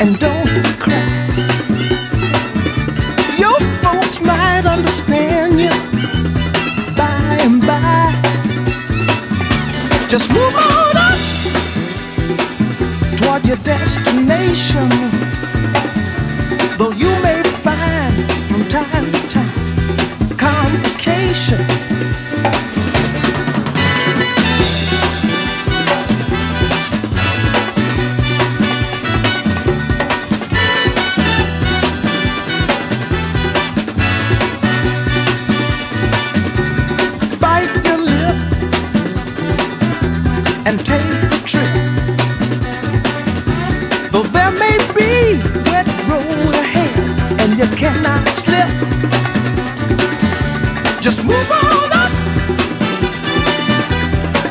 and don't cry. Your folks might understand you by and by. Just move on up toward your destination, though you may find from time and take the trip. Though there may be wet road ahead and you cannot slip, just move on up.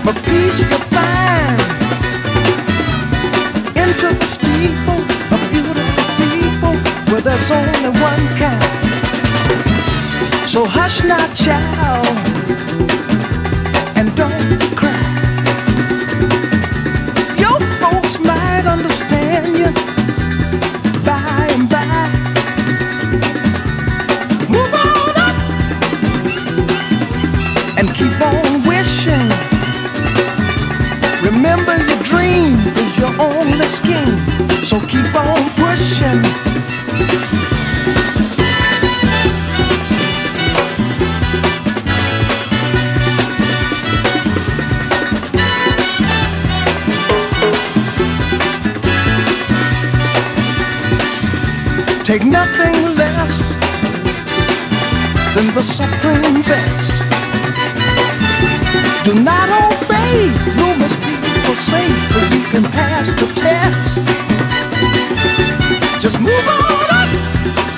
For peace you'll find into the steeple of beautiful people where there's only one kind. So hush not, child, dream is your only scheme, so keep on pushing. Take nothing less than the supreme best. Do not obey, say, but you can pass the test. Just move on up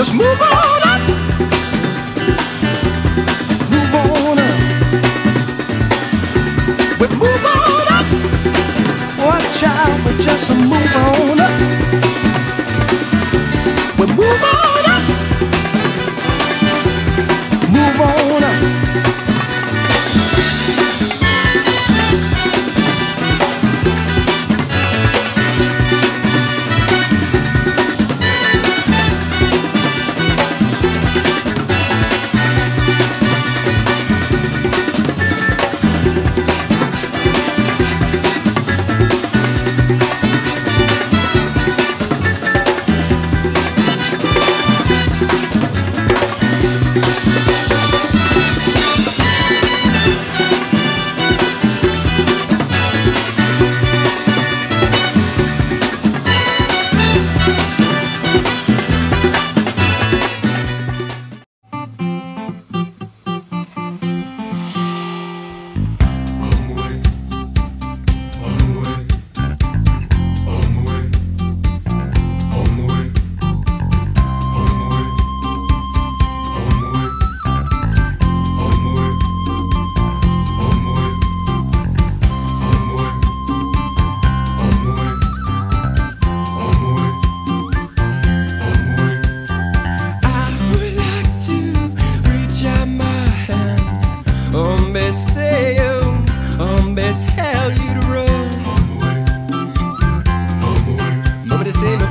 Just move on up. Move on up. We move on up. Watch out, but just move on